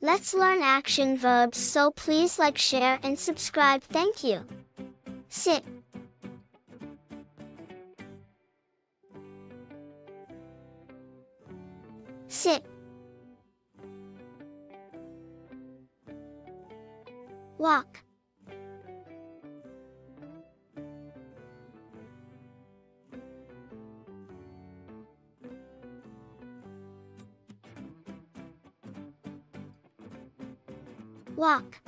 Let's learn action verbs so please like share and subscribe thank you. Sit. Sit. Walk. Walk.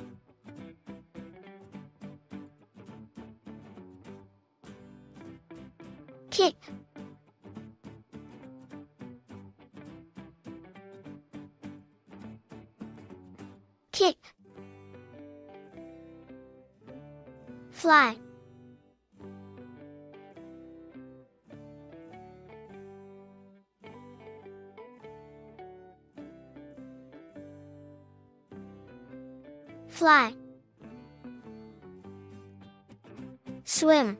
Kick. Kick. Fly. Fly. Swim.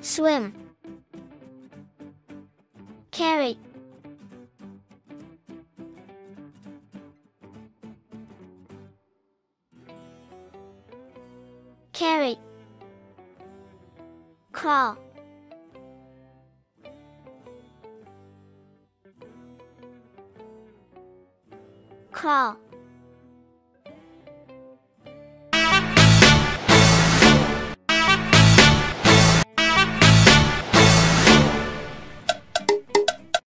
Swim. Carry. Carry. Crawl. Crawl.